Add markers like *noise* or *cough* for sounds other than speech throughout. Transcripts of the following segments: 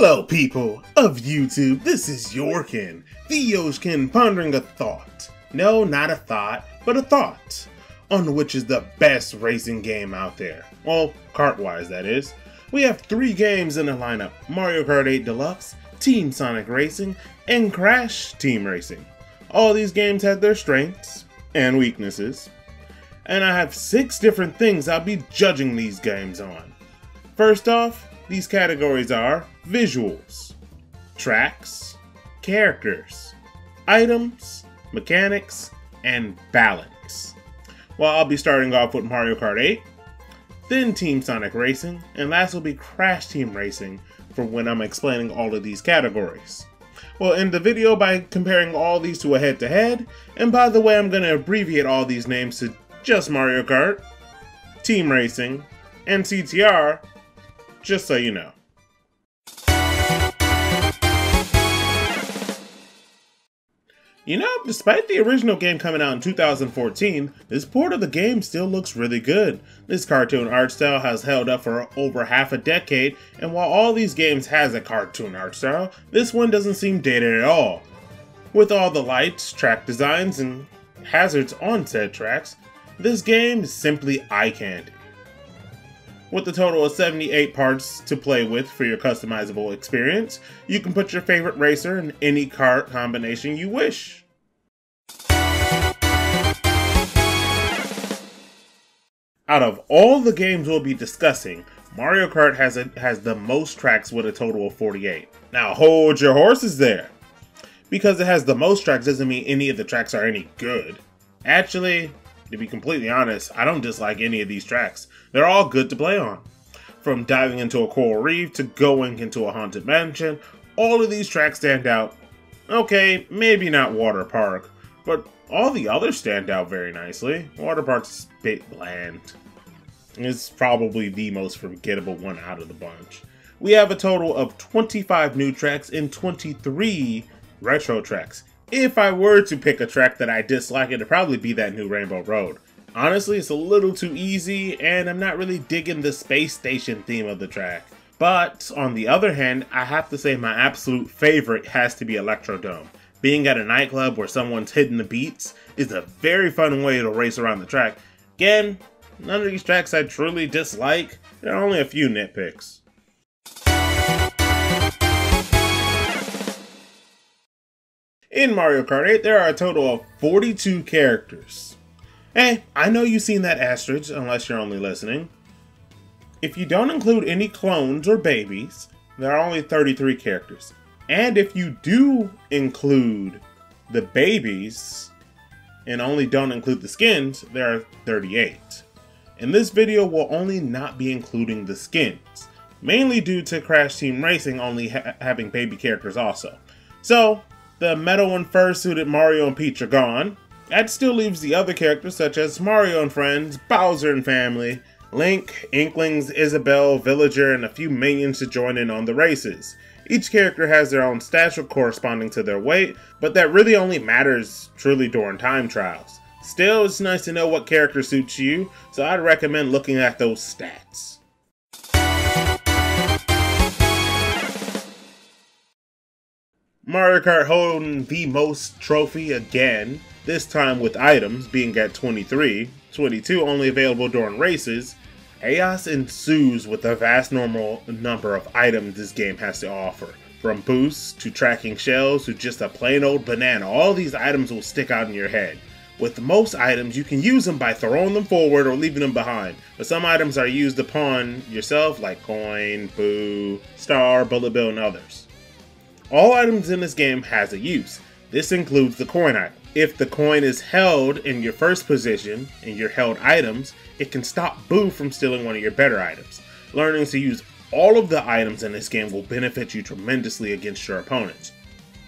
Hello, people of YouTube. This is Yorkin, the YoshKen, pondering a thought. No, not a thought, but a thought on which is the best racing game out there. Well, kart wise, that is. We have three games in the lineup Mario Kart 8 Deluxe, Team Sonic Racing, and Crash Team Racing. All these games have their strengths and weaknesses, and I have six different things I'll be judging these games on. First off, these categories are visuals, tracks, characters, items, mechanics, and balance. Well, I'll be starting off with Mario Kart 8, then Team Sonic Racing, and last will be Crash Team Racing for when I'm explaining all of these categories. We'll end the video by comparing all these to a head-to-head, -head, and by the way, I'm going to abbreviate all these names to just Mario Kart, Team Racing, and CTR, just so you know. You know, despite the original game coming out in 2014, this port of the game still looks really good. This cartoon art style has held up for over half a decade, and while all these games has a cartoon art style, this one doesn't seem dated at all. With all the lights, track designs, and hazards on said tracks, this game is simply eye candy. With a total of 78 parts to play with for your customizable experience, you can put your favorite racer in any car combination you wish. Out of all the games we'll be discussing, Mario Kart has a, has the most tracks with a total of 48. Now hold your horses there. Because it has the most tracks doesn't mean any of the tracks are any good. Actually, to be completely honest, I don't dislike any of these tracks. They're all good to play on. From diving into a coral reef to going into a haunted mansion, all of these tracks stand out. Okay, maybe not Water Park, but all the others stand out very nicely. Water Park's a bit bland. It's probably the most forgettable one out of the bunch. We have a total of 25 new tracks and 23 retro tracks. If I were to pick a track that I dislike, it'd probably be that new Rainbow Road. Honestly, it's a little too easy, and I'm not really digging the space station theme of the track. But, on the other hand, I have to say my absolute favorite has to be Electrodome. Being at a nightclub where someone's hitting the beats is a very fun way to race around the track. Again, none of these tracks I truly dislike, there are only a few nitpicks. In Mario Kart 8, there are a total of 42 characters. Hey, I know you've seen that asterisk, unless you're only listening. If you don't include any clones or babies, there are only 33 characters. And if you do include the babies, and only don't include the skins, there are 38. In this video, we'll only not be including the skins, mainly due to Crash Team Racing only ha having baby characters also. So, the metal and fursuited Mario and Peach are gone. That still leaves the other characters such as Mario and Friends, Bowser and Family, Link, Inklings, Isabelle, Villager, and a few minions to join in on the races. Each character has their own stats corresponding to their weight, but that really only matters truly during time trials. Still, it's nice to know what character suits you, so I'd recommend looking at those stats. Mario Kart holding the most trophy again, this time with items being at 23, 22 only available during races, chaos ensues with the vast normal number of items this game has to offer. From boosts to tracking shells to just a plain old banana, all these items will stick out in your head. With most items, you can use them by throwing them forward or leaving them behind, but some items are used upon yourself like coin, boo, star, bullet bill, and others. All items in this game has a use. This includes the coin item. If the coin is held in your first position in your held items, it can stop Boo from stealing one of your better items. Learning to use all of the items in this game will benefit you tremendously against your opponents.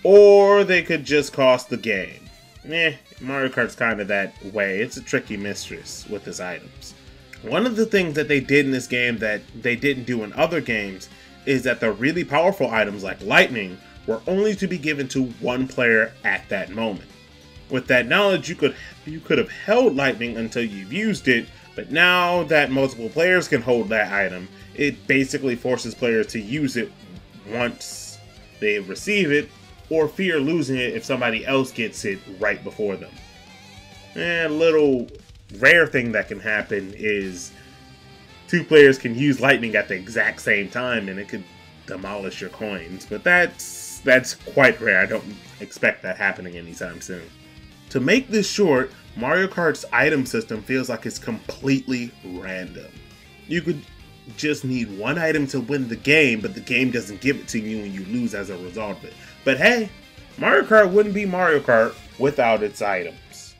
Or they could just cost the game. Eh, Mario Kart's kind of that way. It's a tricky mistress with its items. One of the things that they did in this game that they didn't do in other games is that the really powerful items like Lightning were only to be given to one player at that moment. With that knowledge, you could you could have held lightning until you've used it, but now that multiple players can hold that item, it basically forces players to use it once they receive it, or fear losing it if somebody else gets it right before them. And a little rare thing that can happen is two players can use lightning at the exact same time and it could demolish your coins. But that's that's quite rare. I don't expect that happening anytime soon. To make this short, Mario Kart's item system feels like it's completely random. You could just need one item to win the game, but the game doesn't give it to you and you lose as a result of it. But hey, Mario Kart wouldn't be Mario Kart without its items.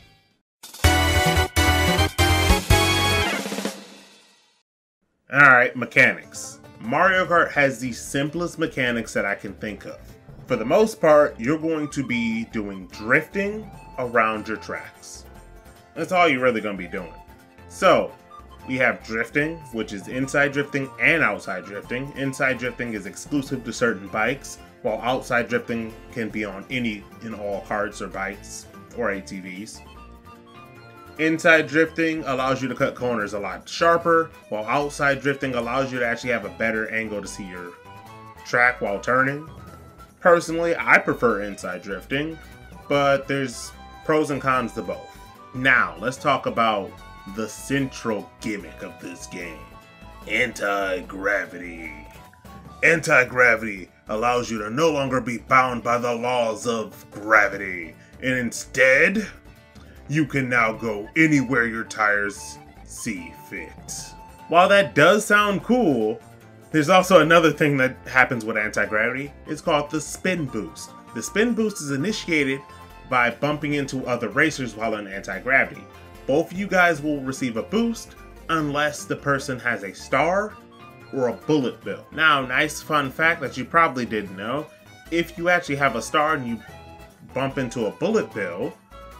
Alright, mechanics. Mario Kart has the simplest mechanics that I can think of. For the most part, you're going to be doing drifting around your tracks. That's all you're really going to be doing. So, we have drifting, which is inside drifting and outside drifting. Inside drifting is exclusive to certain bikes, while outside drifting can be on any and all carts or bikes or ATVs. Inside drifting allows you to cut corners a lot sharper, while outside drifting allows you to actually have a better angle to see your track while turning. Personally, I prefer inside drifting, but there's pros and cons to both. Now, let's talk about the central gimmick of this game anti gravity. Anti gravity allows you to no longer be bound by the laws of gravity, and instead, you can now go anywhere your tires see fit. While that does sound cool, there's also another thing that happens with anti-gravity. It's called the spin boost. The spin boost is initiated by bumping into other racers while in anti-gravity. Both of you guys will receive a boost unless the person has a star or a bullet bill. Now, nice fun fact that you probably didn't know, if you actually have a star and you bump into a bullet bill,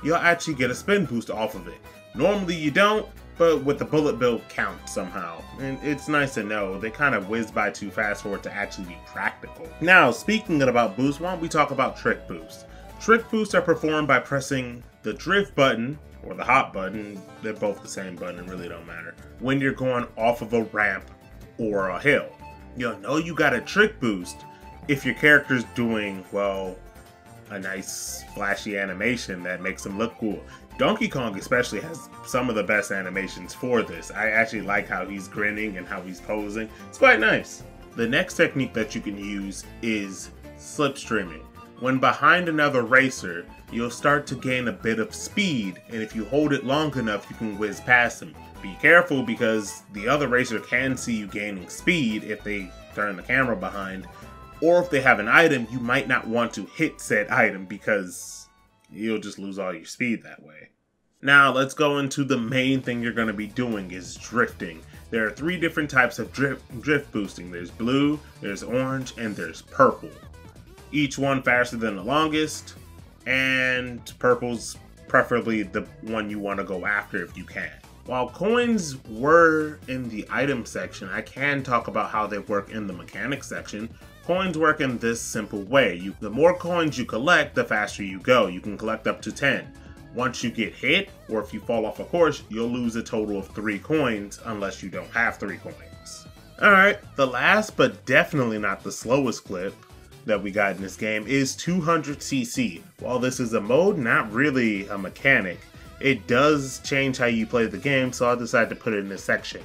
you'll actually get a spin boost off of it. Normally you don't, but with the bullet bill count somehow. And it's nice to know. They kind of whiz by too fast for it to actually be practical. Now, speaking about boosts, why don't we talk about trick boosts? Trick boosts are performed by pressing the drift button or the hop button. They're both the same button, it really don't matter. When you're going off of a ramp or a hill. You'll know you got a trick boost if your character's doing, well, a nice flashy animation that makes them look cool. Donkey Kong especially has some of the best animations for this. I actually like how he's grinning and how he's posing. It's quite nice. The next technique that you can use is slipstreaming. When behind another racer, you'll start to gain a bit of speed, and if you hold it long enough, you can whiz past them. Be careful because the other racer can see you gaining speed if they turn the camera behind, or if they have an item, you might not want to hit said item because you'll just lose all your speed that way. Now let's go into the main thing you're going to be doing is drifting. There are three different types of drift, drift boosting. There's blue, there's orange, and there's purple. Each one faster than the longest, and purple's preferably the one you want to go after if you can. While coins were in the item section, I can talk about how they work in the mechanics section. Coins work in this simple way. You, the more coins you collect, the faster you go. You can collect up to 10. Once you get hit, or if you fall off a course, you'll lose a total of 3 coins unless you don't have 3 coins. Alright, the last but definitely not the slowest clip that we got in this game is 200cc. While this is a mode, not really a mechanic, it does change how you play the game, so I decided to put it in this section.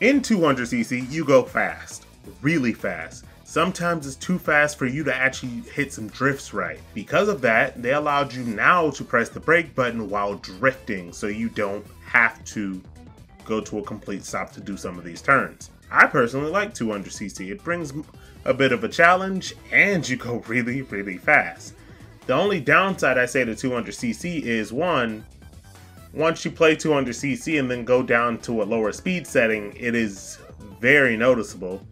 In 200cc, you go fast, really fast. Sometimes it's too fast for you to actually hit some drifts right. Because of that, they allowed you now to press the brake button while drifting so you don't have to go to a complete stop to do some of these turns. I personally like 200cc. It brings a bit of a challenge and you go *laughs* really, really fast. The only downside I say to 200cc is one, once you play 200cc and then go down to a lower speed setting, it is very noticeable.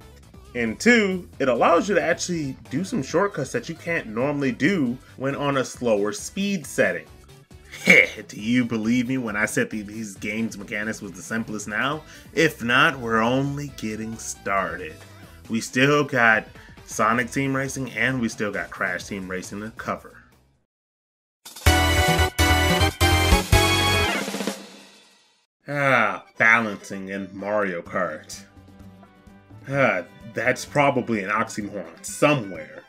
And two, it allows you to actually do some shortcuts that you can't normally do when on a slower speed setting. Heh, *laughs* do you believe me when I said these games mechanics was the simplest now? If not, we're only getting started. We still got Sonic Team Racing and we still got Crash Team Racing to cover. Ah, balancing in Mario Kart. Uh, that's probably an oxymoron somewhere.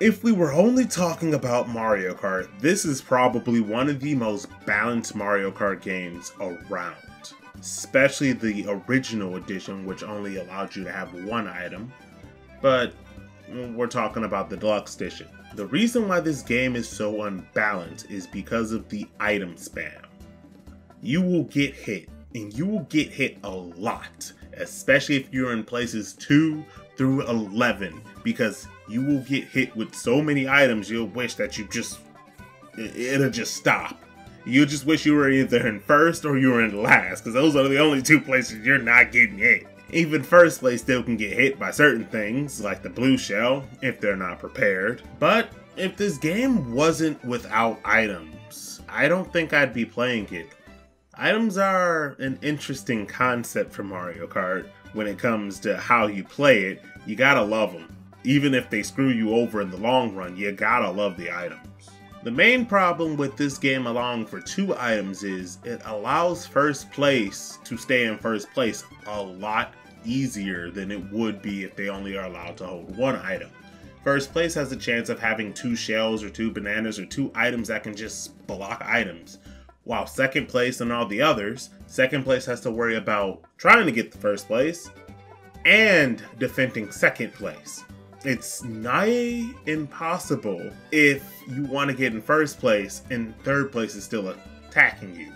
If we were only talking about Mario Kart, this is probably one of the most balanced Mario Kart games around. Especially the original edition, which only allowed you to have one item. But we're talking about the deluxe edition. The reason why this game is so unbalanced is because of the item spam. You will get hit, and you will get hit a lot, especially if you're in places 2 through 11, because you will get hit with so many items you'll wish that you just it'll just stop. You just wish you were either in first or you were in last, because those are the only two places you're not getting hit. Even first place still can get hit by certain things, like the blue shell, if they're not prepared. But if this game wasn't without items, I don't think I'd be playing it. Items are an interesting concept for Mario Kart when it comes to how you play it. You gotta love them even if they screw you over in the long run, you gotta love the items. The main problem with this game allowing for two items is it allows first place to stay in first place a lot easier than it would be if they only are allowed to hold one item. First place has a chance of having two shells or two bananas or two items that can just block items. While second place and all the others, second place has to worry about trying to get the first place and defending second place it's nigh impossible if you want to get in first place and third place is still attacking you.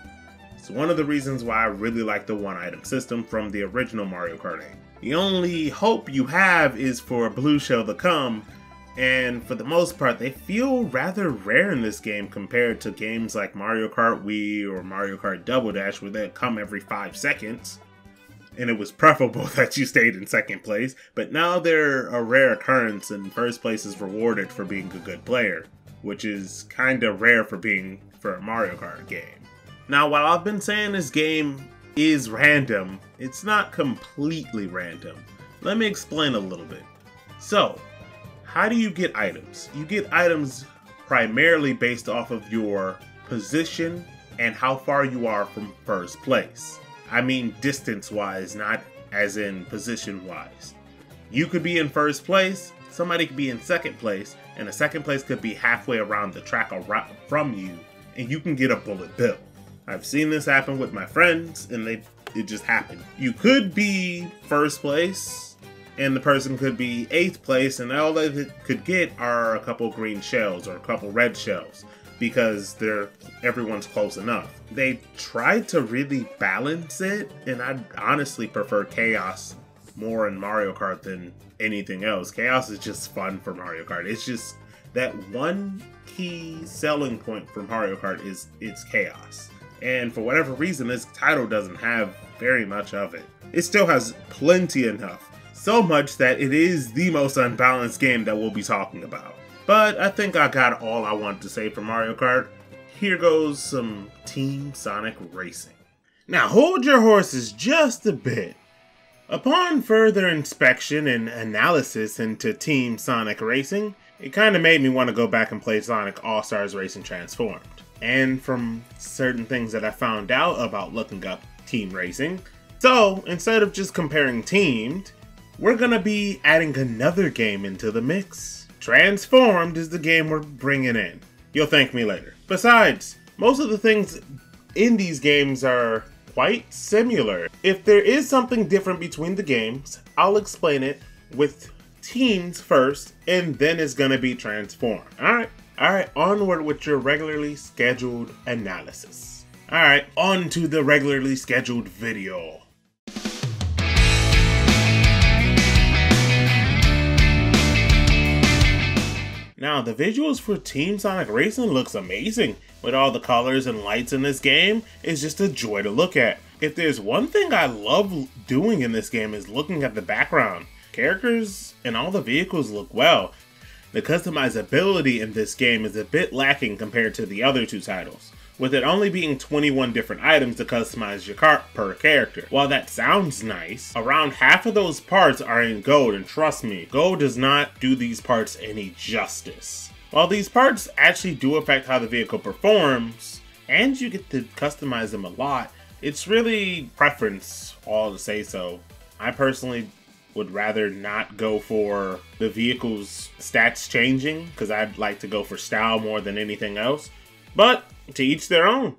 It's one of the reasons why I really like the one item system from the original Mario Kart 8. The only hope you have is for a blue shell to come, and for the most part, they feel rather rare in this game compared to games like Mario Kart Wii or Mario Kart Double Dash where they come every 5 seconds and it was preferable *laughs* that you stayed in second place, but now they're a rare occurrence and first place is rewarded for being a good player, which is kinda rare for being for a Mario Kart game. Now while I've been saying this game is random, it's not completely random. Let me explain a little bit. So, how do you get items? You get items primarily based off of your position and how far you are from first place. I mean distance wise, not as in position wise. You could be in first place, somebody could be in second place, and the second place could be halfway around the track from you, and you can get a bullet bill. I've seen this happen with my friends, and they it just happened. You could be first place, and the person could be eighth place, and all they could get are a couple green shells or a couple red shells because they're everyone's close enough. They tried to really balance it, and I honestly prefer chaos more in Mario Kart than anything else. Chaos is just fun for Mario Kart. It's just that one key selling point for Mario Kart is it's chaos. And for whatever reason, this title doesn't have very much of it. It still has plenty enough. So much that it is the most unbalanced game that we'll be talking about. But I think I got all I want to say for Mario Kart. Here goes some Team Sonic Racing. Now hold your horses just a bit. Upon further inspection and analysis into Team Sonic Racing, it kind of made me want to go back and play Sonic All Stars Racing Transformed. And from certain things that I found out about looking up Team Racing, so instead of just comparing teamed, we're gonna be adding another game into the mix. Transformed is the game we're bringing in. You'll thank me later. Besides, most of the things in these games are quite similar. If there is something different between the games, I'll explain it with teams first, and then it's gonna be transformed. Alright, alright, onward with your regularly scheduled analysis. Alright, on to the regularly scheduled video. Now, the visuals for Team Sonic Racing looks amazing. With all the colors and lights in this game, it's just a joy to look at. If there's one thing I love doing in this game is looking at the background. Characters and all the vehicles look well. The customizability in this game is a bit lacking compared to the other two titles with it only being 21 different items to customize your car per character. While that sounds nice, around half of those parts are in gold, and trust me, gold does not do these parts any justice. While these parts actually do affect how the vehicle performs, and you get to customize them a lot, it's really preference all to say so. I personally would rather not go for the vehicle's stats changing because I'd like to go for style more than anything else. But to each their own.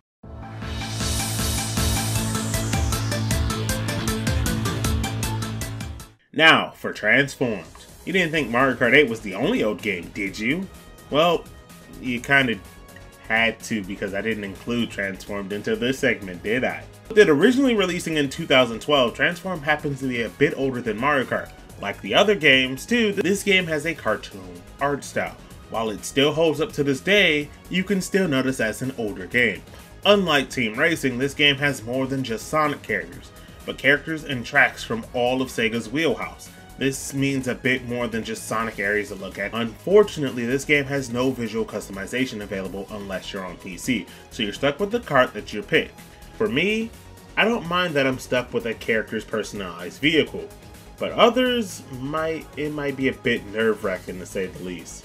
Now, for Transformed. You didn't think Mario Kart 8 was the only old game, did you? Well, you kind of had to because I didn't include Transformed into this segment, did I? But that originally releasing in 2012, Transform happens to be a bit older than Mario Kart. Like the other games, too, this game has a cartoon art style. While it still holds up to this day, you can still notice as an older game. Unlike Team Racing, this game has more than just Sonic characters, but characters and tracks from all of Sega's wheelhouse. This means a bit more than just Sonic areas to look at. Unfortunately, this game has no visual customization available unless you're on PC, so you're stuck with the cart that you pick. For me, I don't mind that I'm stuck with a character's personalized vehicle, but others might it might be a bit nerve-wracking to say the least.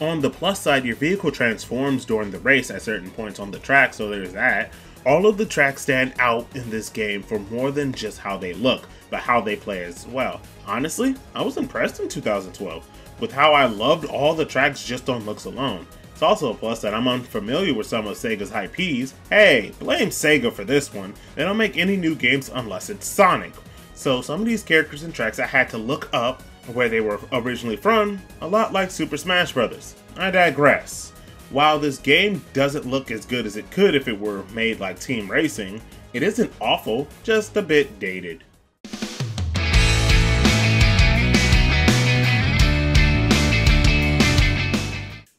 On the plus side, your vehicle transforms during the race at certain points on the track, so there's that. All of the tracks stand out in this game for more than just how they look, but how they play as well. Honestly, I was impressed in 2012 with how I loved all the tracks just on looks alone. It's also a plus that I'm unfamiliar with some of Sega's high IPs. Hey, blame Sega for this one. They don't make any new games unless it's Sonic. So some of these characters and tracks I had to look up where they were originally from, a lot like Super Smash Bros. I digress. While this game doesn't look as good as it could if it were made like Team Racing, it isn't awful, just a bit dated.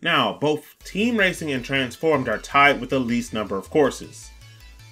Now, both Team Racing and Transformed are tied with the least number of courses,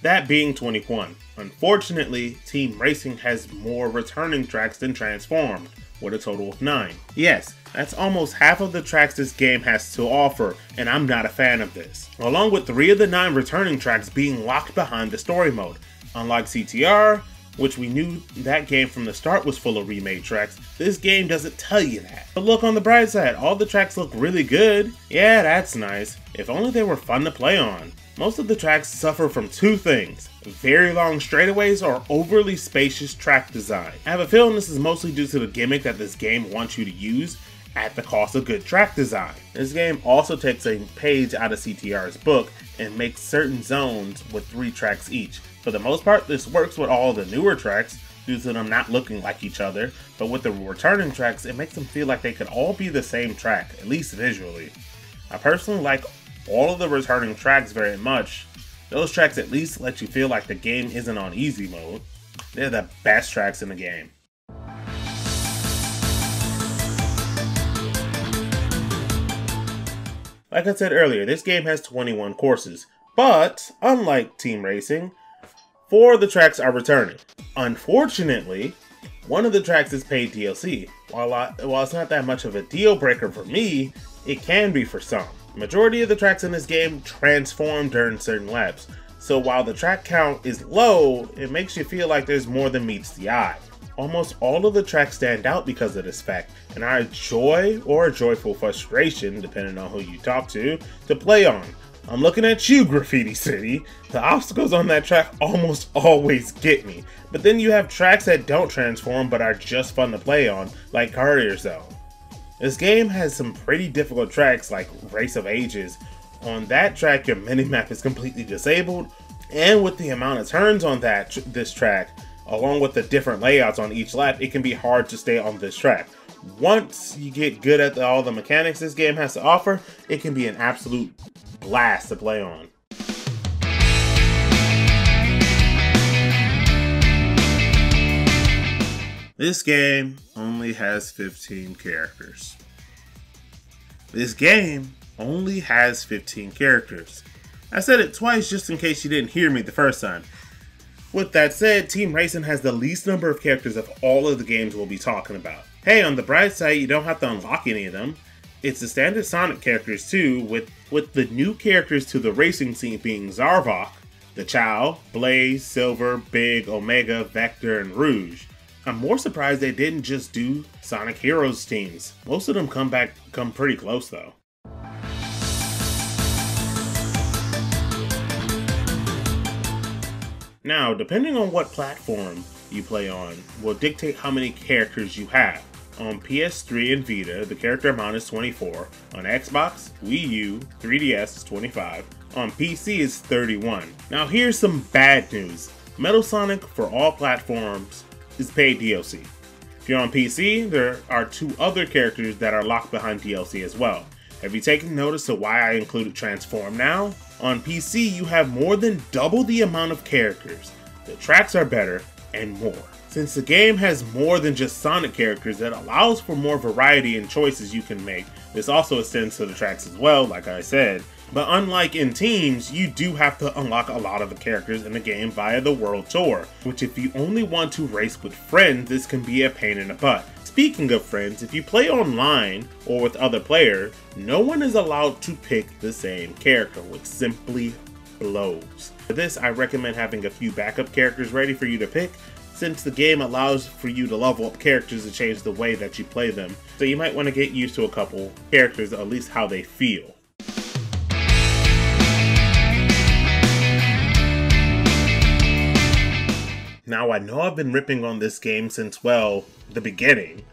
that being 21. Unfortunately, Team Racing has more returning tracks than Transformed, with a total of 9. Yes, that's almost half of the tracks this game has to offer, and I'm not a fan of this. Along with 3 of the 9 returning tracks being locked behind the story mode. Unlike CTR, which we knew that game from the start was full of remade tracks, this game doesn't tell you that. But look on the bright side, all the tracks look really good. Yeah, that's nice. If only they were fun to play on. Most of the tracks suffer from two things, very long straightaways or overly spacious track design. I have a feeling this is mostly due to the gimmick that this game wants you to use at the cost of good track design. This game also takes a page out of CTR's book and makes certain zones with three tracks each. For the most part, this works with all the newer tracks due to them not looking like each other, but with the returning tracks, it makes them feel like they could all be the same track, at least visually. I personally like all of the returning tracks very much. Those tracks at least let you feel like the game isn't on easy mode. They're the best tracks in the game. Like I said earlier, this game has 21 courses, but unlike Team Racing, four of the tracks are returning. Unfortunately, one of the tracks is paid DLC. While, I, while it's not that much of a deal breaker for me, it can be for some. Majority of the tracks in this game transform during certain laps, so while the track count is low, it makes you feel like there's more than meets the eye. Almost all of the tracks stand out because of this fact, and are joy or a joyful frustration, depending on who you talk to, to play on. I'm looking at you, Graffiti City. The obstacles on that track almost *laughs* always get me. But then you have tracks that don't transform but are just fun to play on, like Carrier Zone. This game has some pretty difficult tracks like Race of Ages. On that track, your minimap is completely disabled, and with the amount of turns on that this track, along with the different layouts on each lap, it can be hard to stay on this track. Once you get good at the, all the mechanics this game has to offer, it can be an absolute blast to play on. This game only has 15 characters. This game only has 15 characters. I said it twice just in case you didn't hear me the first time. With that said, Team Racing has the least number of characters of all of the games we'll be talking about. Hey, on the bright side, you don't have to unlock any of them. It's the standard Sonic characters too, with, with the new characters to the racing scene being Zavok, the Chao, Blaze, Silver, Big, Omega, Vector, and Rouge. I'm more surprised they didn't just do Sonic Heroes teams. Most of them come back come pretty close though. Now, depending on what platform you play on will dictate how many characters you have. On PS3 and Vita, the character amount is 24. On Xbox, Wii U, 3DS is 25. On PC is 31. Now here's some bad news. Metal Sonic for all platforms is paid DLC. If you're on PC, there are two other characters that are locked behind DLC as well. Have you taken notice of why I included Transform now? On PC, you have more than double the amount of characters. The tracks are better, and more. Since the game has more than just Sonic characters, it allows for more variety and choices you can make. This also extends to the tracks as well, like I said. But unlike in Teams, you do have to unlock a lot of the characters in the game via the World Tour, which if you only want to race with friends, this can be a pain in the butt. Speaking of friends, if you play online or with other players, no one is allowed to pick the same character, which simply blows. For this, I recommend having a few backup characters ready for you to pick, since the game allows for you to level up characters to change the way that you play them. So you might want to get used to a couple characters, at least how they feel. Now, I know I've been ripping on this game since, well, the beginning,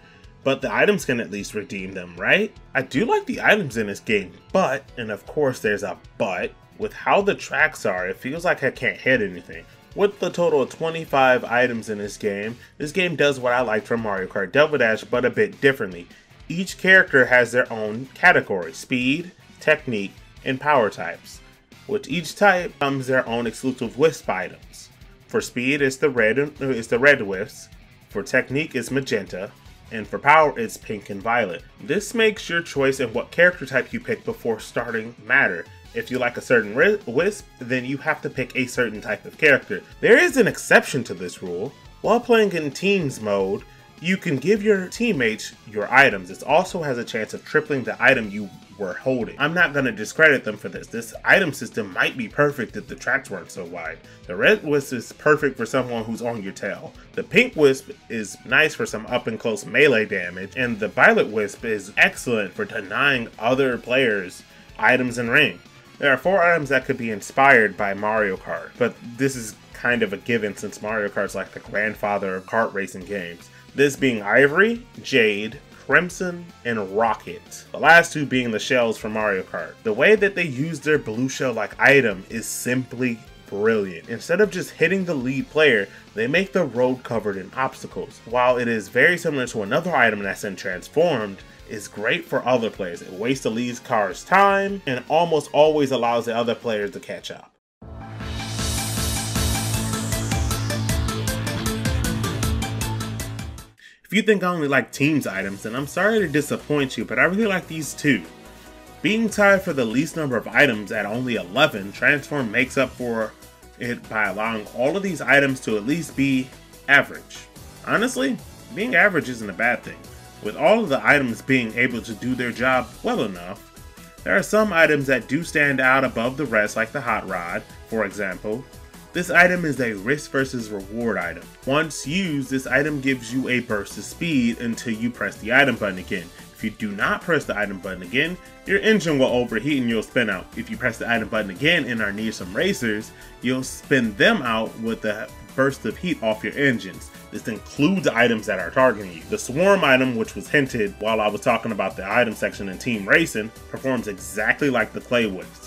but the items can at least redeem them, right? I do like the items in this game, but, and of course there's a but, with how the tracks are, it feels like I can't hit anything. With the total of 25 items in this game, this game does what I liked from Mario Kart Double Dash, but a bit differently. Each character has their own category, speed, technique, and power types. With each type comes their own exclusive wisp items. For speed, it's the red it's the red wisps. For technique, it's magenta, and for power, it's pink and violet. This makes your choice in what character type you pick before starting matter. If you like a certain wisp, then you have to pick a certain type of character. There is an exception to this rule. While playing in teams mode, you can give your teammates your items. It also has a chance of tripling the item you were holding. I'm not going to discredit them for this. This item system might be perfect if the tracks weren't so wide. The red wisp is perfect for someone who's on your tail. The pink wisp is nice for some up and close melee damage, and the violet wisp is excellent for denying other players items in ring. There are four items that could be inspired by Mario Kart, but this is kind of a given since Mario Kart's like the grandfather of kart racing games. This being Ivory, Jade, Crimson, and Rocket. The last two being the shells from Mario Kart. The way that they use their blue shell like item is simply brilliant. Instead of just hitting the lead player, they make the road covered in obstacles. While it is very similar to another item that's in Transformed, is great for other players. It wastes the lead car's time and almost always allows the other players to catch up. You think I only like teams items, then I'm sorry to disappoint you, but I really like these two. Being tied for the least number of items at only 11, Transform makes up for it by allowing all of these items to at least be average. Honestly, being average isn't a bad thing. With all of the items being able to do their job well enough, there are some items that do stand out above the rest like the Hot Rod, for example. This item is a risk versus reward item. Once used, this item gives you a burst of speed until you press the item button again. If you do not press the item button again, your engine will overheat and you'll spin out. If you press the item button again and are near some racers, you'll spin them out with a burst of heat off your engines. This includes items that are targeting you. The swarm item, which was hinted while I was talking about the item section in Team Racing, performs exactly like the clay whips.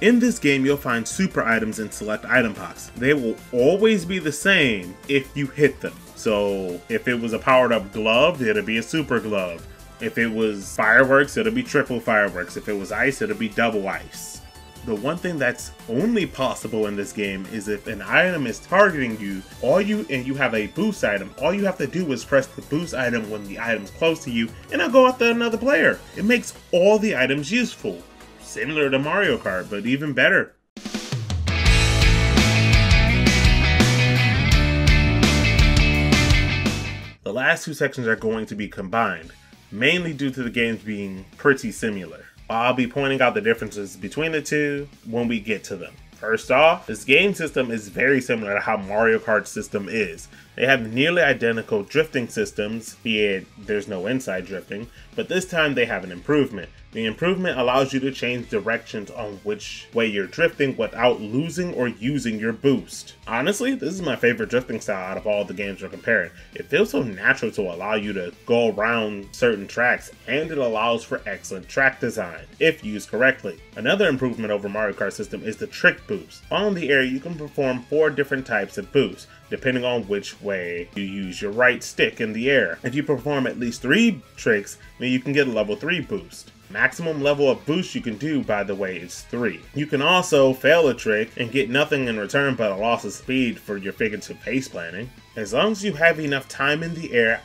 In this game, you'll find super items in select item packs. They will always be the same if you hit them. So if it was a powered up glove, it'll be a super glove. If it was fireworks, it'll be triple fireworks. If it was ice, it'll be double ice. The one thing that's only possible in this game is if an item is targeting you, all you and you have a boost item, all you have to do is press the boost item when the item's close to you, and it'll go after another player. It makes all the items useful. Similar to Mario Kart, but even better. The last two sections are going to be combined mainly due to the games being pretty similar. I'll be pointing out the differences between the two when we get to them. First off, this game system is very similar to how Mario Kart system is. They have nearly identical drifting systems, be it there's no inside drifting, but this time they have an improvement. The improvement allows you to change directions on which way you're drifting without losing or using your boost. Honestly, this is my favorite drifting style out of all the games we're comparing. It feels so natural to allow you to go around certain tracks and it allows for excellent track design, if used correctly. Another improvement over Mario Kart system is the trick boost. While in the air, you can perform four different types of boosts depending on which way you use your right stick in the air. If you perform at least three tricks, then you can get a level 3 boost. Maximum level of boost you can do, by the way, is 3. You can also fail a trick and get nothing in return but a loss of speed for your figurative pace planning. As long as you have enough time in the air,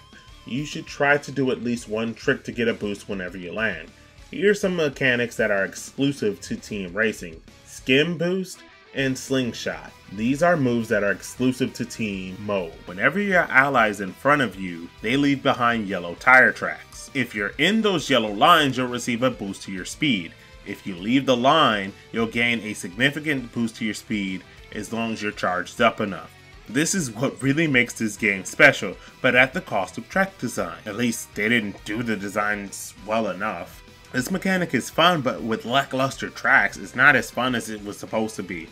you should try to do at least one trick to get a boost whenever you land. Here's some mechanics that are exclusive to Team Racing. Skim Boost and Slingshot. These are moves that are exclusive to Team Mode. Whenever your allies in front of you, they leave behind yellow tire tracks. If you're in those yellow lines, you'll receive a boost to your speed. If you leave the line, you'll gain a significant boost to your speed as long as you're charged up enough. This is what really makes this game special, but at the cost of track design. At least they didn't do the designs well enough. This mechanic is fun, but with lackluster tracks, it's not as fun as it was supposed to be.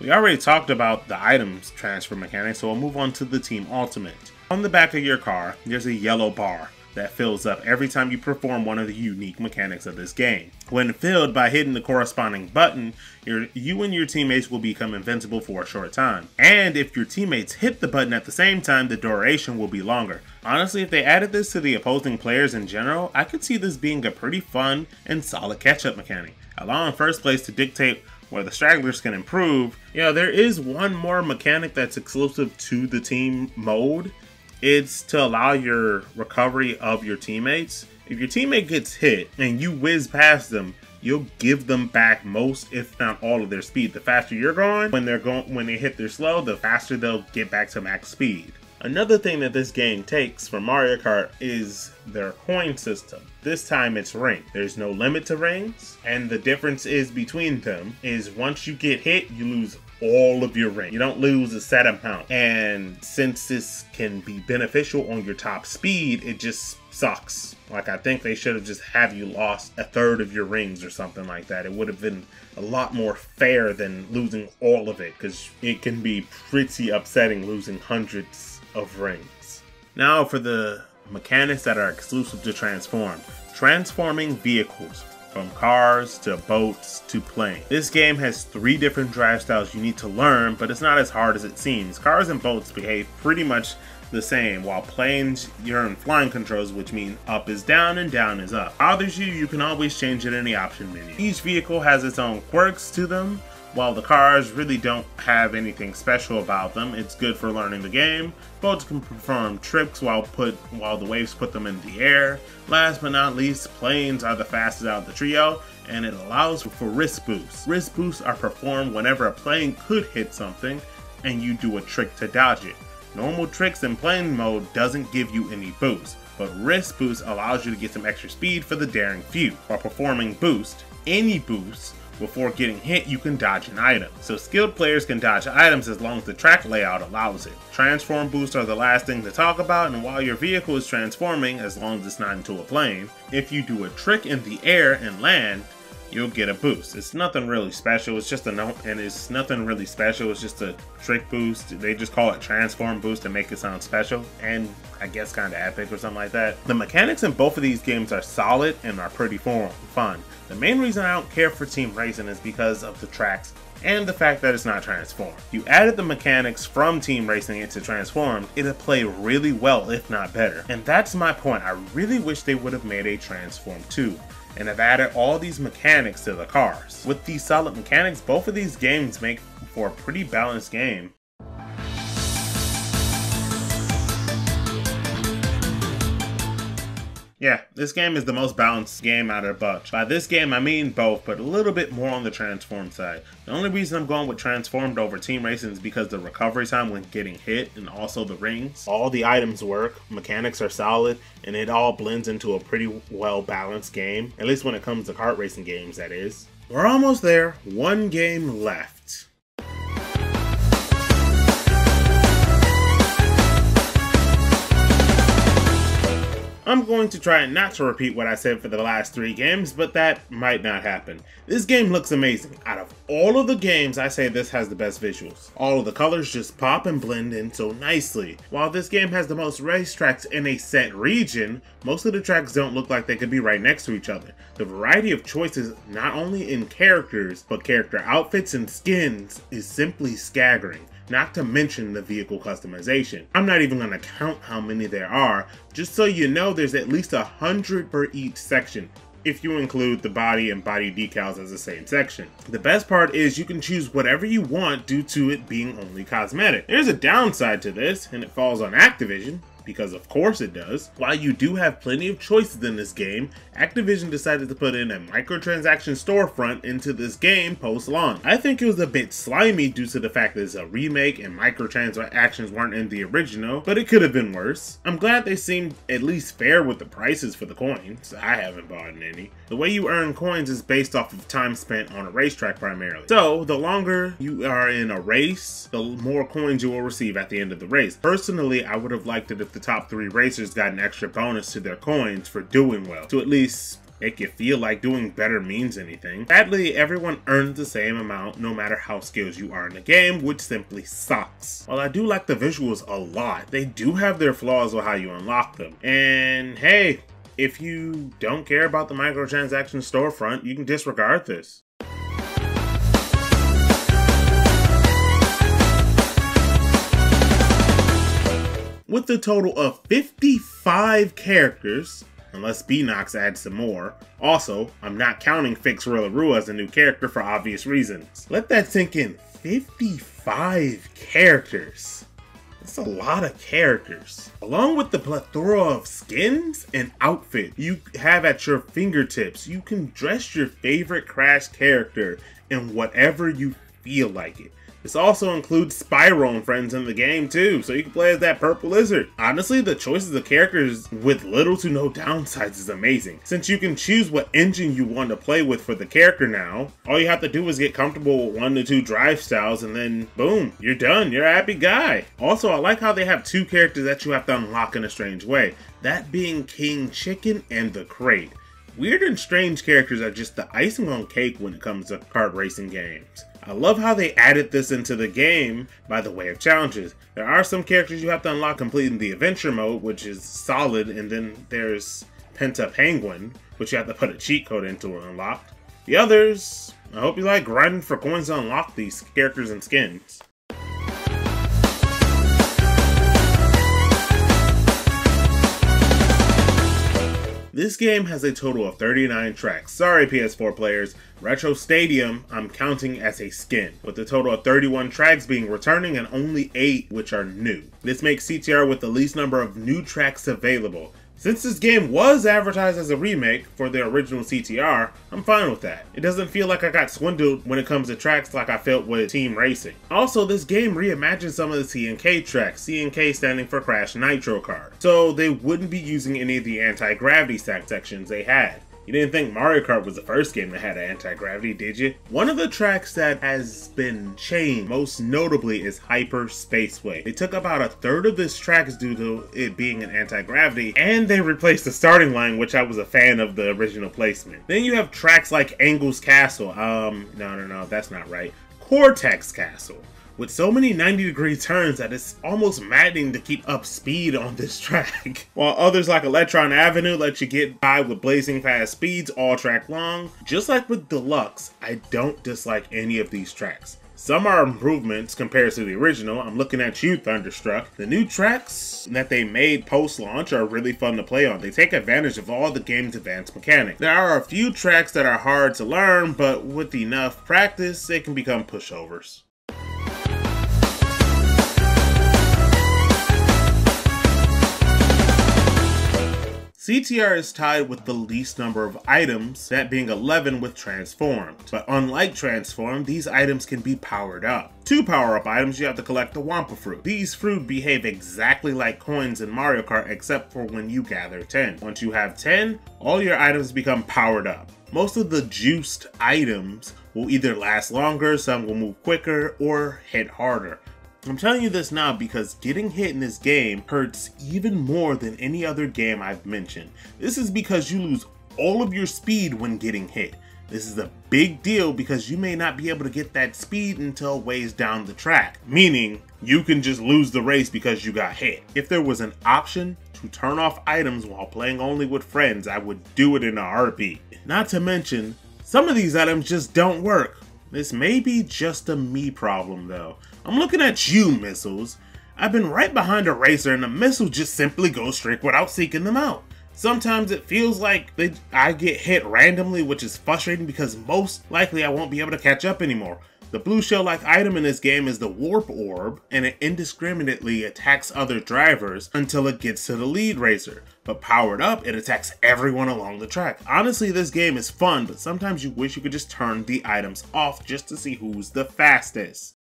We already talked about the items transfer mechanic, so we'll move on to the Team Ultimate. On the back of your car, there's a yellow bar that fills up every time you perform one of the unique mechanics of this game. When filled by hitting the corresponding button, your, you and your teammates will become invincible for a short time. And if your teammates hit the button at the same time, the duration will be longer. Honestly, if they added this to the opposing players in general, I could see this being a pretty fun and solid catch-up mechanic, allowing first place to dictate where the stragglers can improve. Yeah, there is one more mechanic that's exclusive to the team mode, it's to allow your recovery of your teammates. If your teammate gets hit and you whiz past them, you'll give them back most, if not all, of their speed. The faster you're going, when they're going, when they hit their slow, the faster they'll get back to max speed. Another thing that this game takes from Mario Kart is their coin system. This time it's ring. There's no limit to rings, and the difference is between them is once you get hit, you lose all of your ring. You don't lose a set amount. And since this can be beneficial on your top speed, it just sucks. Like I think they should have just have you lost a third of your rings or something like that. It would have been a lot more fair than losing all of it because it can be pretty upsetting losing hundreds of rings. Now for the mechanics that are exclusive to Transform. Transforming vehicles from cars to boats to planes. This game has three different drive styles you need to learn, but it's not as hard as it seems. Cars and boats behave pretty much the same, while planes, you're in flying controls, which mean up is down and down is up. Bothers you, you can always change it in the option menu. Each vehicle has its own quirks to them, while the cars really don't have anything special about them, it's good for learning the game. Boats can perform tricks while put while the waves put them in the air. Last but not least, planes are the fastest out of the trio, and it allows for risk boosts. Risk boosts are performed whenever a plane could hit something, and you do a trick to dodge it. Normal tricks in plane mode doesn't give you any boost, but risk boost allows you to get some extra speed for the daring few. While performing boost, any boost before getting hit, you can dodge an item. So skilled players can dodge items as long as the track layout allows it. Transform boosts are the last thing to talk about, and while your vehicle is transforming, as long as it's not into a plane, if you do a trick in the air and land, you'll get a boost. It's nothing really special. It's just a note, and it's nothing really special. It's just a trick boost. They just call it transform boost to make it sound special, and I guess kind of epic or something like that. The mechanics in both of these games are solid and are pretty fun. The main reason I don't care for Team Racing is because of the tracks and the fact that it's not transformed. You added the mechanics from Team Racing into Transformed, it'd play really well, if not better. And that's my point. I really wish they would have made a Transform 2 and have added all these mechanics to the cars. With these solid mechanics, both of these games make for a pretty balanced game. Yeah, this game is the most balanced game out of the bunch. By this game, I mean both, but a little bit more on the Transformed side. The only reason I'm going with Transformed over Team Racing is because the recovery time when getting hit and also the rings. All the items work, mechanics are solid, and it all blends into a pretty well balanced game. At least when it comes to kart racing games, that is. We're almost there. One game left. I'm going to try not to repeat what I said for the last three games, but that might not happen. This game looks amazing. Out of all of the games, I say this has the best visuals. All of the colors just pop and blend in so nicely. While this game has the most racetracks in a set region, most of the tracks don't look like they could be right next to each other. The variety of choices, not only in characters, but character outfits and skins, is simply staggering not to mention the vehicle customization. I'm not even to count how many there are, just so you know there's at least a hundred per each section if you include the body and body decals as the same section. The best part is you can choose whatever you want due to it being only cosmetic. There's a downside to this, and it falls on Activision, because of course it does. While you do have plenty of choices in this game, Activision decided to put in a microtransaction storefront into this game post-launch. I think it was a bit slimy due to the fact that it's a remake and microtransactions weren't in the original, but it could have been worse. I'm glad they seemed at least fair with the prices for the coins. I haven't bought any. The way you earn coins is based off of time spent on a racetrack primarily. So the longer you are in a race, the more coins you will receive at the end of the race. Personally, I would have liked it if the the top three racers got an extra bonus to their coins for doing well, to at least make you feel like doing better means anything. Sadly, everyone earns the same amount no matter how skilled you are in the game, which simply sucks. While I do like the visuals a lot, they do have their flaws with how you unlock them. And hey, if you don't care about the microtransaction storefront, you can disregard this. With a total of 55 characters, unless Beenox adds some more. Also, I'm not counting Fix Rillaroo as a new character for obvious reasons. Let that sink in. 55 characters. That's a lot of characters. Along with the plethora of skins and outfit you have at your fingertips, you can dress your favorite Crash character in whatever you feel like it. This also includes Spyro and friends in the game too, so you can play as that purple lizard. Honestly, the choices of characters with little to no downsides is amazing. Since you can choose what engine you want to play with for the character now, all you have to do is get comfortable with one to two drive styles and then boom, you're done, you're a happy guy. Also, I like how they have two characters that you have to unlock in a strange way, that being King Chicken and the Crate. Weird and strange characters are just the icing on cake when it comes to kart racing games. I love how they added this into the game by the way of challenges. There are some characters you have to unlock completing the adventure mode, which is solid, and then there's Penta Penguin, which you have to put a cheat code into to unlock. The others, I hope you like grinding for coins to unlock these characters and skins. This game has a total of 39 tracks. Sorry PS4 players, Retro Stadium I'm counting as a skin, with a total of 31 tracks being returning and only 8 which are new. This makes CTR with the least number of new tracks available, since this game was advertised as a remake for the original CTR, I'm fine with that. It doesn't feel like I got swindled when it comes to tracks like I felt with Team Racing. Also, this game reimagined some of the CNK tracks, CNK standing for Crash Nitro Kart, so they wouldn't be using any of the anti-gravity stack sections they had. You didn't think Mario Kart was the first game that had anti-gravity, did you? One of the tracks that has been changed most notably is Hyper Spaceway. They took about a third of this track due to it being an anti-gravity, and they replaced the starting line, which I was a fan of the original placement. Then you have tracks like Angle's Castle. Um, no, no, no, that's not right. Cortex Castle with so many 90 degree turns that it's almost maddening to keep up speed on this *laughs* track. While others like Electron Avenue let you get by with blazing fast speeds all track long, just like with Deluxe, I don't dislike any of these tracks. Some are improvements compared to the original. I'm looking at you, Thunderstruck. The new tracks that they made post-launch are really fun to play on. They take advantage of all the game's advanced mechanics. There are a few tracks that are hard to learn, but with enough practice, they can become pushovers. CTR is tied with the least number of items, that being 11 with Transformed. But unlike Transformed, these items can be powered up. To power up items, you have to collect the Wumpa Fruit. These fruit behave exactly like coins in Mario Kart except for when you gather 10. Once you have 10, all your items become powered up. Most of the juiced items will either last longer, some will move quicker, or hit harder. I'm telling you this now because getting hit in this game hurts even more than any other game I've mentioned. This is because you lose all of your speed when getting hit. This is a big deal because you may not be able to get that speed until ways down the track, meaning you can just lose the race because you got hit. If there was an option to turn off items while playing only with friends, I would do it in a heartbeat. Not to mention, some of these items just don't work. This may be just a me problem though. I'm looking at you, missiles. I've been right behind a racer and the missile just simply goes straight without seeking them out. Sometimes it feels like they, I get hit randomly, which is frustrating because most likely I won't be able to catch up anymore. The blue shell-like item in this game is the Warp Orb, and it indiscriminately attacks other drivers until it gets to the lead racer. But powered up, it attacks everyone along the track. Honestly, this game is fun, but sometimes you wish you could just turn the items off just to see who's the fastest.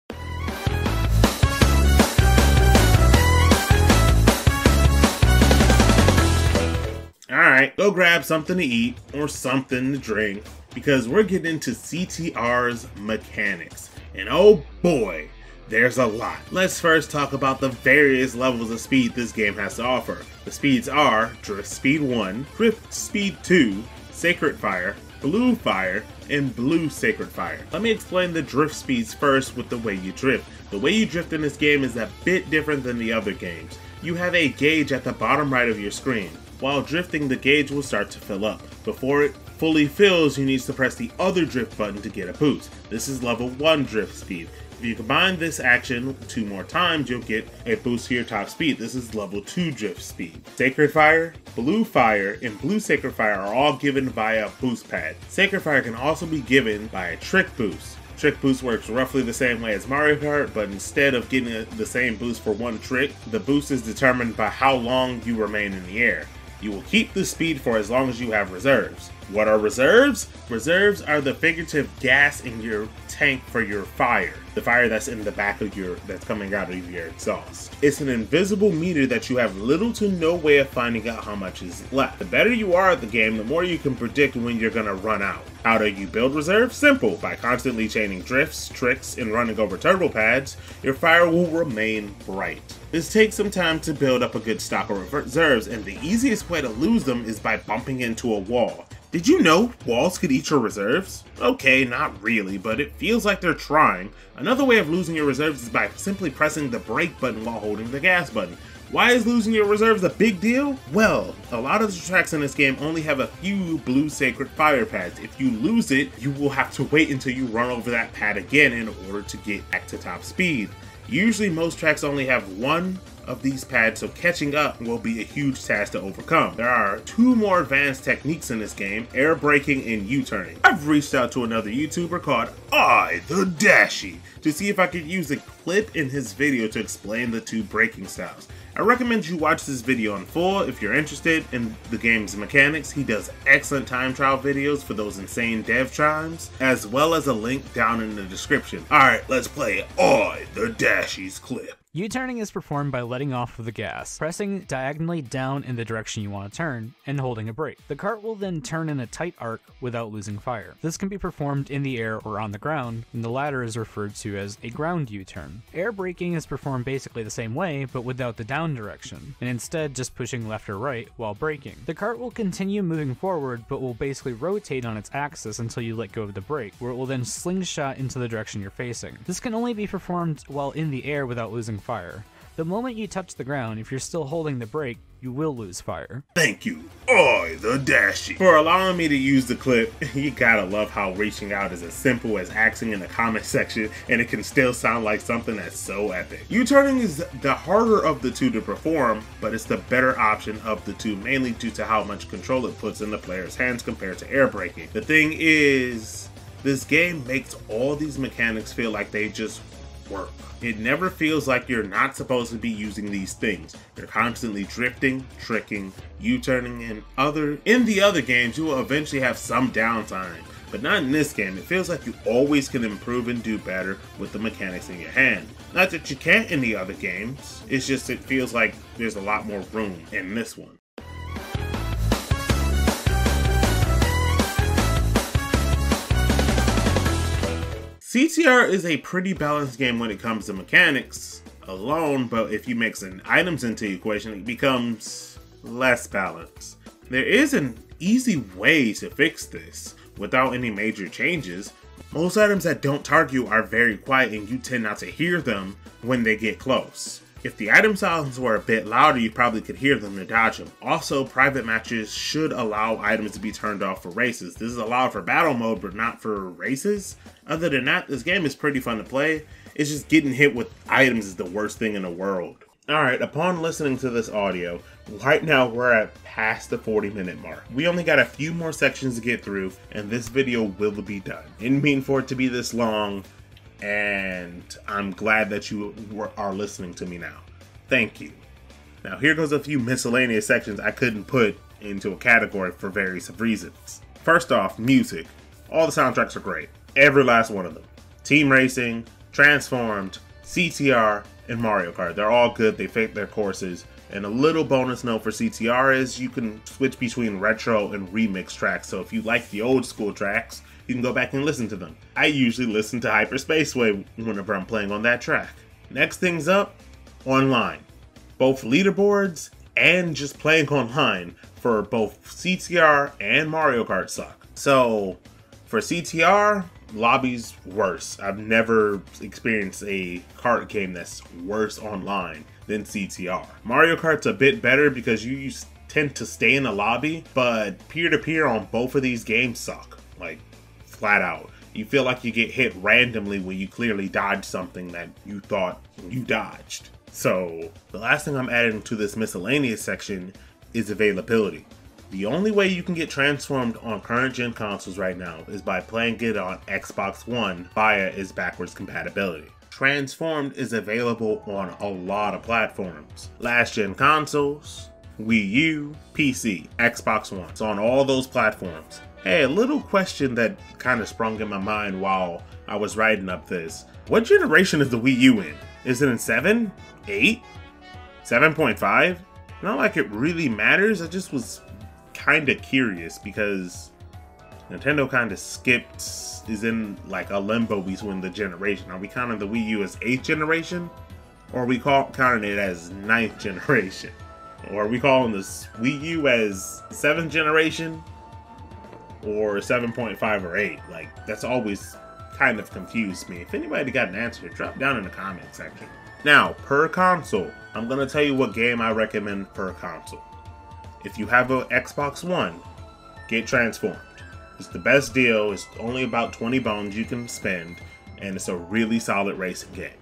Alright, go grab something to eat or something to drink because we're getting into CTR's mechanics. And oh boy, there's a lot. Let's first talk about the various levels of speed this game has to offer. The speeds are Drift Speed 1, Drift Speed 2, Sacred Fire, Blue Fire, and Blue Sacred Fire. Let me explain the drift speeds first with the way you drift. The way you drift in this game is a bit different than the other games. You have a gauge at the bottom right of your screen. While drifting, the gauge will start to fill up. Before it fully fills, you need to press the other drift button to get a boost. This is level 1 drift speed. If you combine this action two more times, you'll get a boost to your top speed. This is level 2 drift speed. Sacred Fire, Blue Fire, and Blue Sacred Fire are all given via boost pad. Sacred Fire can also be given by a trick boost. Trick boost works roughly the same way as Mario Kart, but instead of getting the same boost for one trick, the boost is determined by how long you remain in the air. You will keep the speed for as long as you have reserves. What are reserves? Reserves are the figurative gas in your tank for your fire. The fire that's in the back of your, that's coming out of your exhaust. It's an invisible meter that you have little to no way of finding out how much is left. The better you are at the game, the more you can predict when you're gonna run out. How do you build reserves? Simple. By constantly chaining drifts, tricks, and running over turbo pads, your fire will remain bright. This takes some time to build up a good stock of reserves, and the easiest way to lose them is by bumping into a wall. Did you know walls could eat your reserves? Okay, not really, but it feels like they're trying. Another way of losing your reserves is by simply pressing the brake button while holding the gas button. Why is losing your reserves a big deal? Well, a lot of the tracks in this game only have a few blue sacred fire pads. If you lose it, you will have to wait until you run over that pad again in order to get back to top speed. Usually most tracks only have one of these pads, so catching up will be a huge task to overcome. There are two more advanced techniques in this game, air braking and U-turning. I've reached out to another YouTuber called iTheDashy to see if I could use a clip in his video to explain the two braking styles. I recommend you watch this video in full if you're interested in the game's mechanics. He does excellent time trial videos for those insane dev times, as well as a link down in the description. Alright, let's play iTheDashy's clip. U-turning is performed by letting off of the gas, pressing diagonally down in the direction you want to turn, and holding a brake. The cart will then turn in a tight arc without losing fire. This can be performed in the air or on the ground, and the latter is referred to as a ground U-turn. Air braking is performed basically the same way, but without the down direction, and instead just pushing left or right while braking. The cart will continue moving forward, but will basically rotate on its axis until you let go of the brake, where it will then slingshot into the direction you're facing. This can only be performed while in the air without losing fire. The moment you touch the ground, if you're still holding the brake, you will lose fire. Thank you, iTheDashy, for allowing me to use the clip. *laughs* You gotta love how reaching out is as simple as asking in the comment section, and it can still sound like something that's so epic. U-turning is the harder of the two to perform, but it's the better option of the two, mainly due to how much control it puts in the player's hands compared to air braking. The thing is, this game makes all these mechanics feel like they just work. It never feels like you're not supposed to be using these things. You're constantly drifting, tricking, U-turning, and other. In the other games, you will eventually have some downtime, but not in this game. It feels like you always can improve and do better with the mechanics in your hand. Not that you can't in the other games, it's just it feels like there's a lot more room in this one. CTR is a pretty balanced game when it comes to mechanics. alone, but if you mix in items into the equation, it becomes less balanced. There is an easy way to fix this without any major changes. Most items that don't target you are very quiet and you tend not to hear them when they get close. If the item sounds were a bit louder, you probably could hear them and dodge them. Also, private matches should allow items to be turned off for races. This is allowed for battle mode, but not for races. Other than that, this game is pretty fun to play. It's just getting hit with items is the worst thing in the world. Alright, upon listening to this audio, right now we're at past the 40 minute mark. We only got a few more sections to get through, and this video will be done. Didn't mean for it to be this long, and I'm glad that you are listening to me now. Thank you. Now, here goes a few miscellaneous sections I couldn't put into a category for various reasons. First off, music. All the soundtracks are great. Every last one of them. Team Racing, Transformed, CTR, and Mario Kart. They're all good, they fit their courses. And a little bonus note for CTR is you can switch between retro and remix tracks. So if you like the old school tracks, you can go back and listen to them. I usually listen to Hyper Spaceway whenever I'm playing on that track. Next things up, online. Both leaderboards and just playing online for both CTR and Mario Kart suck. So for CTR, lobbies worse. I've never experienced a kart game that's worse online than CTR. Mario Kart's a bit better because you tend to stay in the lobby, but peer to peer on both of these games suck. Flat out. You feel like you get hit randomly when you clearly dodged something that you thought you dodged. So, the last thing I'm adding to this miscellaneous section is availability. The only way you can get transformed on current gen consoles right now is by playing it on Xbox One via its backwards compatibility. Transformed is available on a lot of platforms. Last gen consoles, Wii U, PC, Xbox One. It's on all those platforms. Hey, a little question that kind of sprung in my mind while I was writing up this. What generation is the Wii U in? Is it in 7? 8? 7.5? Not like it really matters, I just was kind of curious because Nintendo kind of skipped, is in like a limbo between the generation. Are we counting the Wii U as 8th generation? Or are we call, counting it as 9th *laughs* generation? Or are we calling this Wii U as 7th generation? Or 7.5 or 8? Like, that's always kind of confused me. If anybody got an answer, drop down in the comment section. Now, per console, I'm going to tell you what game I recommend per console. If you have an Xbox One, get Transformed. It's the best deal. It's only about 20 bones you can spend, and it's a really solid racing game.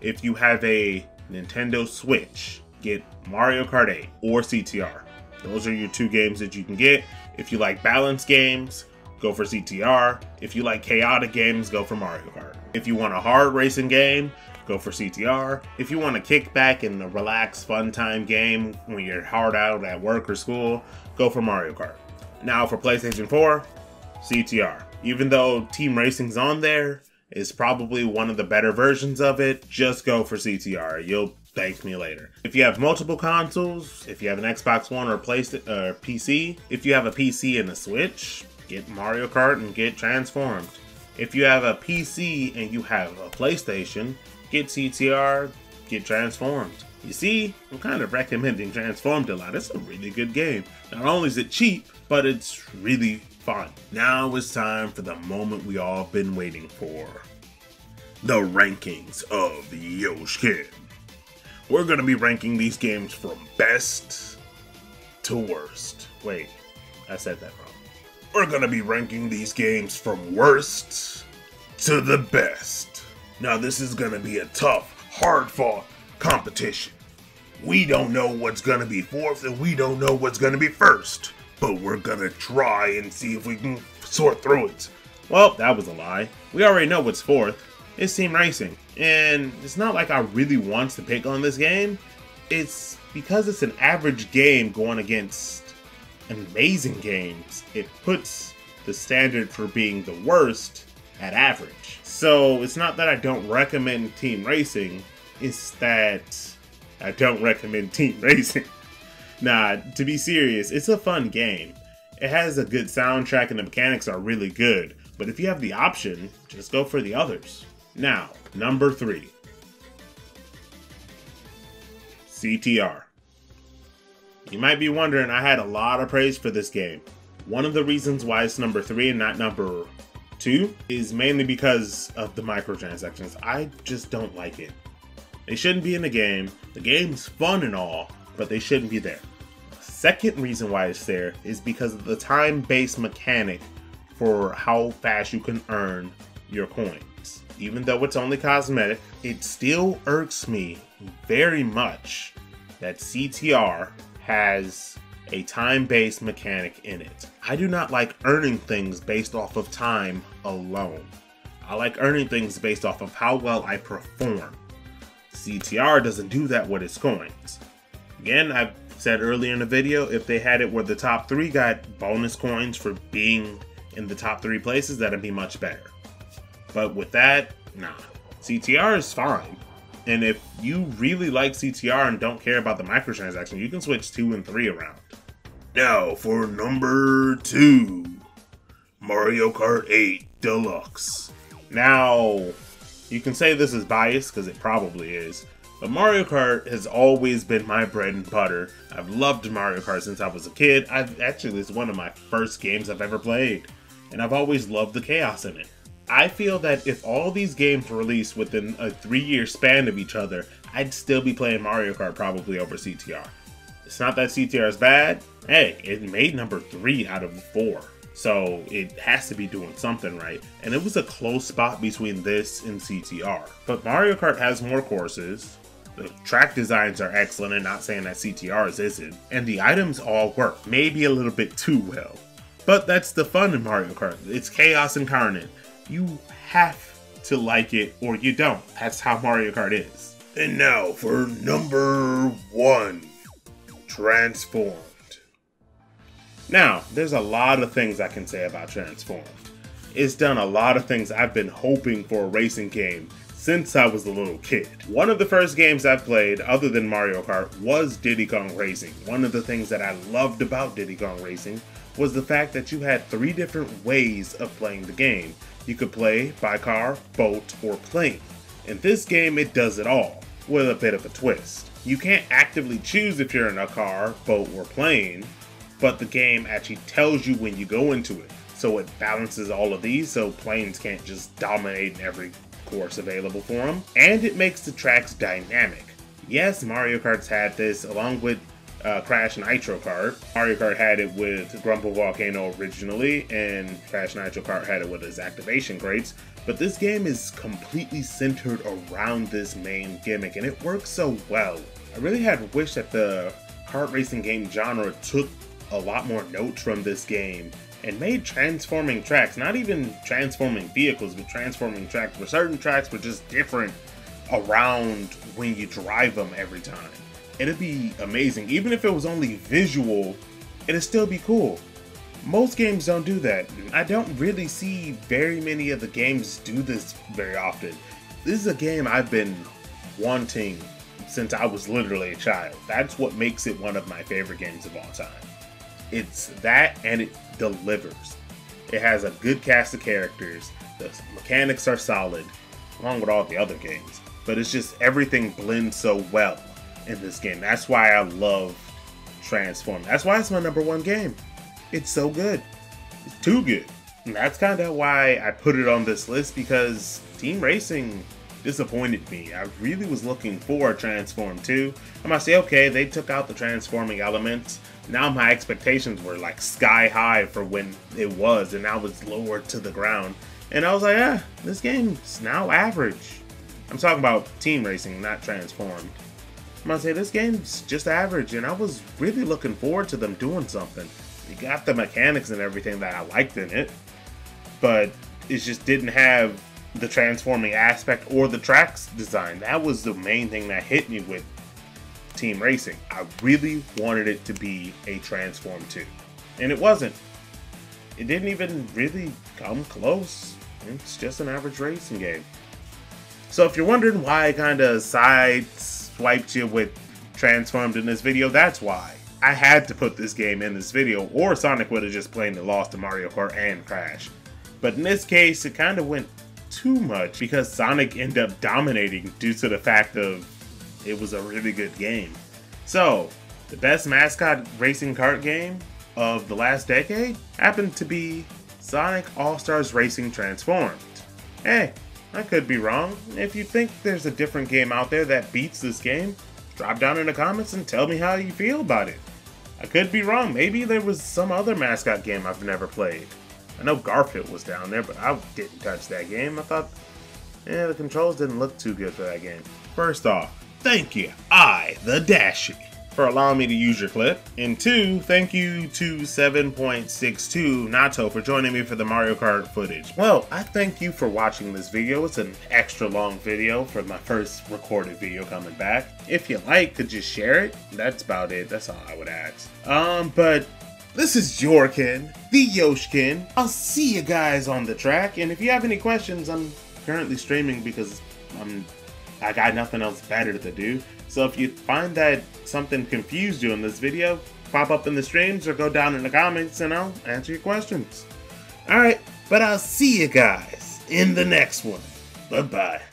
If you have a Nintendo Switch, get Mario Kart 8 or CTR. Those are your two games that you can get. If you like balance games, go for CTR. If you like chaotic games, go for Mario Kart. If you want a hard racing game, go for CTR. If you want a kickback and a relaxed, fun time game when you're hard out at work or school, go for Mario Kart. Now for PlayStation 4, CTR. Even though Team Racing's on there, is probably one of the better versions of it, just go for CTR. You'll thank me later. If you have multiple consoles, if you have an Xbox One or PlayStation or uh, PC, if you have a PC and a Switch, get Mario Kart and get Transformed. If you have a PC and you have a PlayStation, get CTR, get Transformed. You see, I'm kind of recommending Transformed a lot. It's a really good game. Not only is it cheap, but it's really fun. Now it's time for the moment we all been waiting for. The rankings of YoshKen. We're gonna be ranking these games from best to worst. Wait, I said that wrong. We're gonna be ranking these games from worst to the best. Now, this is gonna be a tough, hard fought competition. We don't know what's gonna be fourth, and we don't know what's gonna be first. But we're gonna try and see if we can sort through it. Well, that was a lie. We already know what's fourth. It's Team Racing. And it's not like I really want to pick on this game. It's because it's an average game going against amazing games. It puts the standard for being the worst at average. So it's not that I don't recommend team racing, it's that I don't recommend *laughs* team racing. nah, to be serious, it's a fun game. It has a good soundtrack and the mechanics are really good, but if you have the option, just go for the others. Now, number three CTR. You might be wondering, I had a lot of praise for this game. One of the reasons why it's number three and not number two is mainly because of the microtransactions. I just don't like it. They shouldn't be in the game. The game's fun and all, but they shouldn't be there. Second reason why it's there is because of the time based mechanic for how fast you can earn your coins. Even though it's only cosmetic, it still irks me very much that CTR has a time based mechanic in it. I do not like earning things based off of time alone. I like earning things based off of how well I perform. CTR doesn't do that with its coins. Again, I've said earlier in the video, if they had it where the top three got bonus coins for being in the top three places, that'd be much better. But with that, nah. CTR is fine. And if you really like CTR and don't care about the microtransaction, you can switch two and three around. Now for number two Mario Kart 8 Deluxe. Now, you can say this is biased because it probably is, but Mario Kart has always been my bread and butter. I've loved Mario Kart since I was a kid. I've actually it's one of my first games I've ever played, and I've always loved the chaos in it. I feel that if all these games were released within a three-year span of each other, I'd still be playing Mario Kart probably over CTR. It's not that CTR is bad. Hey, it made number three out of four. So it has to be doing something right. And it was a close spot between this and CTR. But Mario Kart has more courses. The track designs are excellent and not saying that CTR's isn't. And the items all work, maybe a little bit too well. But that's the fun in Mario Kart. It's chaos incarnate. You have to like it or you don't. That's how Mario Kart is. And now for number one. Transformed. Now, there's a lot of things I can say about Transformed. It's done a lot of things I've been hoping for a racing game since I was a little kid. One of the first games I played, other than Mario Kart, was Diddy Kong Racing. One of the things that I loved about Diddy Kong Racing was the fact that you had three different ways of playing the game. You could play by car, boat, or plane. In this game, it does it all, with a bit of a twist. You can't actively choose if you're in a car, boat, or plane, but the game actually tells you when you go into it. So it balances all of these so planes can't just dominate in every course available for them. And it makes the tracks dynamic. Yes, Mario Kart's had this along with uh, Crash Nitro Kart. Mario Kart had it with Grumble Volcano originally, and Crash Nitro Kart had it with its activation crates. But this game is completely centered around this main gimmick, and it works so well. I really had wished that the kart racing game genre took a lot more notes from this game and made transforming tracks, not even transforming vehicles, but transforming tracks, where certain tracks were just different around when you drive them every time. It'd be amazing. Even if it was only visual, it'd still be cool. Most games don't do that. I don't really see very many of the games do this very often. This is a game I've been wanting since I was literally a child. That's what makes it one of my favorite games of all time. It's that and it delivers. It has a good cast of characters. The mechanics are solid, along with all the other games. But it's just everything blends so well in this game. That's why I love Transform. That's why it's my number one game. It's so good. It's too good. And that's kind of why I put it on this list because Team Racing disappointed me. I really was looking for Transform 2. I might say, okay, they took out the transforming elements. Now my expectations were like sky high for when it was, and now it's lowered to the ground. And I was like, ah, this game's now average. I'm talking about Team Racing, not Transformed. I'm gonna say this game's just average, and I was really looking forward to them doing something. You got the mechanics and everything that I liked in it, but it just didn't have the transforming aspect or the tracks design. That was the main thing that hit me with Team Racing. I really wanted it to be a Transform 2, and it wasn't. It didn't even really come close. It's just an average racing game. So if you're wondering why I kind of side swiped you with Transformed in this video, that's why. I had to put this game in this video, or Sonic would have just plainly lost to Mario Kart and Crash. But in this case, it kind of went too much because Sonic ended up dominating due to the fact of it was a really good game. So, the best mascot racing kart game of the last decade happened to be Sonic All Stars Racing Transformed. Hey, I could be wrong. If you think there's a different game out there that beats this game, drop down in the comments and tell me how you feel about it. I could be wrong. Maybe there was some other mascot game I've never played. I know Garfield was down there, but I didn't touch that game. I thought, yeah, the controls didn't look too good for that game. First off, thank you, iTheDashy, for allowing me to use your clip. And two, thank you to 7.62 Nato for joining me for the Mario Kart footage. Well, I thank you for watching this video. It's an extra long video for my first recorded video coming back. If you like, could you share it? That's about it. That's all I would ask. Um, but this is Jorkin, the YoshKen. I'll see you guys on the track, and if you have any questions, I'm currently streaming because I'm I got nothing else better to do. So if you find that something confused you in this video, pop up in the streams or go down in the comments and I'll answer your questions. Alright, but I'll see you guys in the next one. Bye bye.